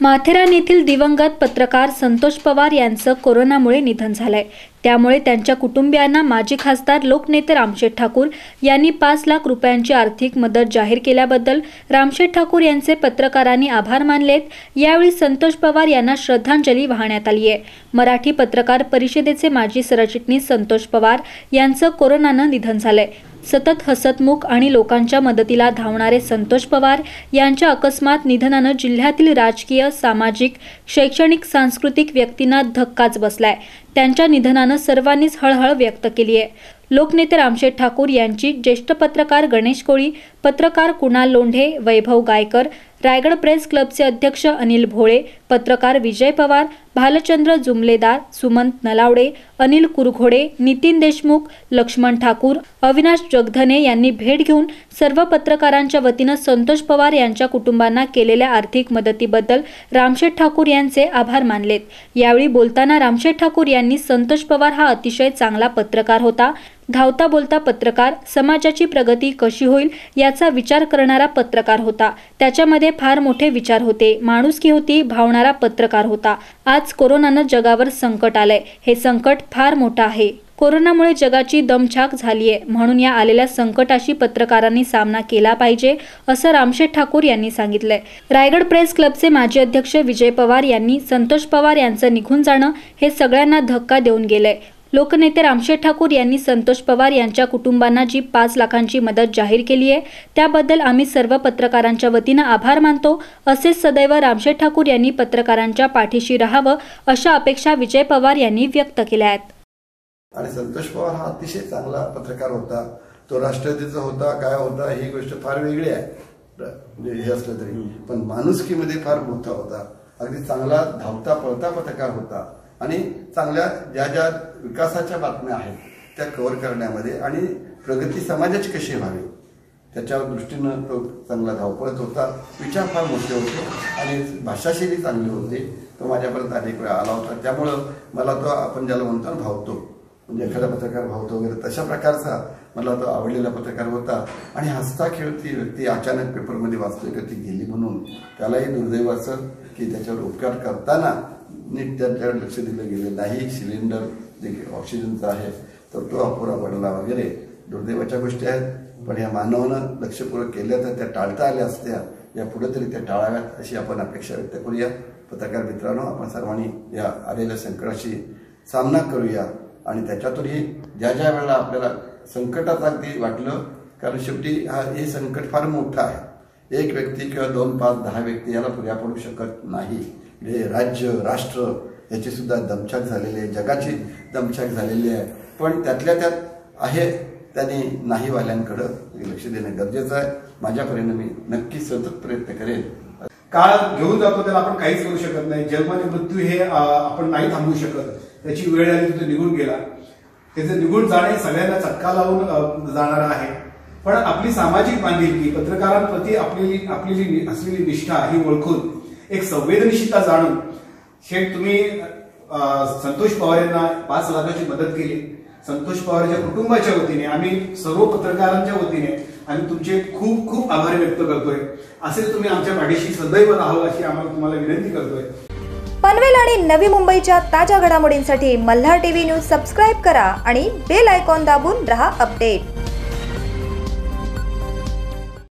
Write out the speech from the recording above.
माथेरान येथील दिवंगत पत्रकार संतोष पवार यांचं कोरोनामुळे निधन झालंय. त्यामुळे त्यांच्या कुटुंबियांना माजी खासदार लोकनेते रामशेठ ठाकूर यांनी पाच लाख रुपयांची आर्थिक मदत जाहीर केल्याबद्दल रामशेठ ठाकूर यांचे पत्रकारांनी आभार मानलेत. यावेळी संतोष पवार यांना श्रद्धांजली वाहण्यात आली आहे. मराठी पत्रकार परिषदेचे माजी सरचिटणीस संतोष पवार यांचं कोरोनानं निधन झालंय. सतत हसतमुख आणि लोकांच्या मदतीला धावणारे संतोष पवार यांच्या अकस्मात निधनानं जिल्ह्यातील राजकीय सामाजिक शैक्षणिक सांस्कृतिक व्यक्तींना धक्काच बसलाय. त्यांच्या निधनानं सर्वांनीच हळहळ व्यक्त केली आहे लोकनेते रामशेठ ठाकूर यांची ज्येष्ठ पत्रकार गणेश कोळी पत्रकार कुणाल लोंढे वैभव गायकर रायगड प्रेस क्लबचे अध्यक्ष अनिल भोळे पत्रकार विजय पवार भालचंद्र जुमलेदार सुमंत नलावडे अनिल कुरघोडे नितीन देशमुख लक्ष्मण ठाकूर अविनाश जगधने यांनी भेट घेऊन सर्व पत्रकारांच्या वतीनं संतोष पवार यांच्या कुटुंबांना केलेल्या आर्थिक मदतीबद्दल रामशेठ ठाकूर यांचे आभार मानलेत. यावेळी बोलताना रामशेठ ठाकूर यांनी संतोष पवार हा अतिशय चांगला पत्रकार होता. धावता बोलता पत्रकार समाजाची प्रगती कशी होईल याचा विचार करणारा पत्रकार होता. त्याच्यामध्ये फार मोठे विचार होते. माणुसकी होती भावणारा पत्रकार होता. आज कोरोनानं जगावर संकट आलंय. हे संकट फार मोठं आहे. कोरोनामुळे जगाची दमछाक झालीय. म्हणून या आलेल्या संकटाशी पत्रकारांनी सामना केला पाहिजे असं रामशेठ ठाकूर यांनी सांगितलंय. रायगड प्रेस क्लबचे माजी अध्यक्ष विजय पवार यांनी संतोष पवार यांचं निघून जाणं हे सगळ्यांना धक्का देऊन गेलंय. लोकनेते रामशेठ ठाकूर यांनी संतोष पवार यांच्या कुटुंबांना जी पाच लाखांची मदत जाहीर केली आहे त्याबद्दल आम्ही सर्व पत्रकारांच्या वतीनं आभार मानतो. असेच सदैव रामशेठ ठाकूर यांनी पत्रकारांच्या पाठीशी राहावं अशा अपेक्षा विजय पवार यांनी व्यक्त केल्या आहेत. आणि संतोष पवार हा अतिशय चांगला पत्रकार होता. तो राष्ट्रवादीचा होता काय होता ही गोष्ट फार वेगळी आहे. म्हणजे हे असलं तरी. पण माणुसकीमध्ये फार मोठा होता. अगदी चांगला धावता पळता पत्रकार होता. आणि चांगल्या ज्या ज्या विकासाच्या बातम्या आहेत त्या कव्हर करण्यामध्ये आणि प्रगती समाजाची कशी व्हावी त्याच्या दृष्टीनं तो चांगला धावपळत होता. विचार फार मोठे होते आणि भाषाशैली चांगली होती. तो माझ्यापर्यंत अनेक वेळा आला होता. त्यामुळं मला तो आपण ज्याला म्हणतो ना भावतो म्हणजे एखादा पत्रकार भावतो वगैरे तशा प्रकारचा मला तो आवडलेला पत्रकार होता. आणि हसता खेळती व्यक्ती अचानक पेपरमध्ये वाचतोय का ती गेली म्हणून. त्यालाही दुर्दैवाचं की त्याच्यावर उपकार करताना नीट त्याच्याकडे लक्ष दिलं गेलं नाही सिलेंडर जे ऑक्सिजनचा आहे. तर तो अपुरा पडला वगैरे. दुर्दैवाच्या गोष्टी आहेत. पण या मानवानं लक्षपूर्वक केल्या तर त्या टाळता आल्या असत्या. या पुढे तरी त्या टाळाव्यात अशी आपण अपेक्षा व्यक्त करूया. पत्रकार मित्रांनो आपण सर्वांनी या आलेल्या संकटाशी सामना करूया. आणि त्याच्यातूनही ज्या ज्या वेळेला आपल्याला संकटात अगदी वाटलं कारण शेवटी हा हे संकट फार मोठं आहे. एक व्यक्ती किंवा दोन पाच दहा व्यक्ती याला पुऱ्या पडू शकत नाही. म्हणजे राज्य राष्ट्र याची सुद्धा दमछाक झालेली आहे. जगाची दमछाक झालेली आहे. पण त्यातल्या त्यात आहे त्यांनी नाहीवाल्यांकडं लक्ष देणं गरजेचं आहे. माझ्यापर्यंत मी नक्की सतत प्रयत्न करेन. काळ घेऊन जातो त्याला आपण काहीच करू शकत नाही. जन्म आणि मृत्यू हे आपण नाही थांबवू शकत. त्याची वेळ आली तो निघून गेला. त्याचं निघून जाणे सगळ्यांना चटका लावून अ, जाणार आहे. पण आपली सामाजिक बांधिलकी पत्रकारांप्रती आपली आपली जी असलेली निष्ठा ही ओळखून एक संवेदनशीलता जाणून शेठ तुम्ही संतोष पवार यांना पाच लाखाची मदत केली. संतोष पवारच्या कुटुंबाच्या वतीने आम्ही सर्व पत्रकारांच्या वतीने आम्ही तुमचे खूप खूप आभार व्यक्त करतोय. असे तुम्ही आमच्या पाठीशी सदैव राहावं अशी आम्हाला तुम्हाला विनंती करतोय. पनवेल आणि नवी मुंबईच्या ताज्या घडामोडींसाठी मल्हार टीव्ही न्यूज सबस्क्राईब करा आणि बेल आयकॉन दाबून रहा अपडेट.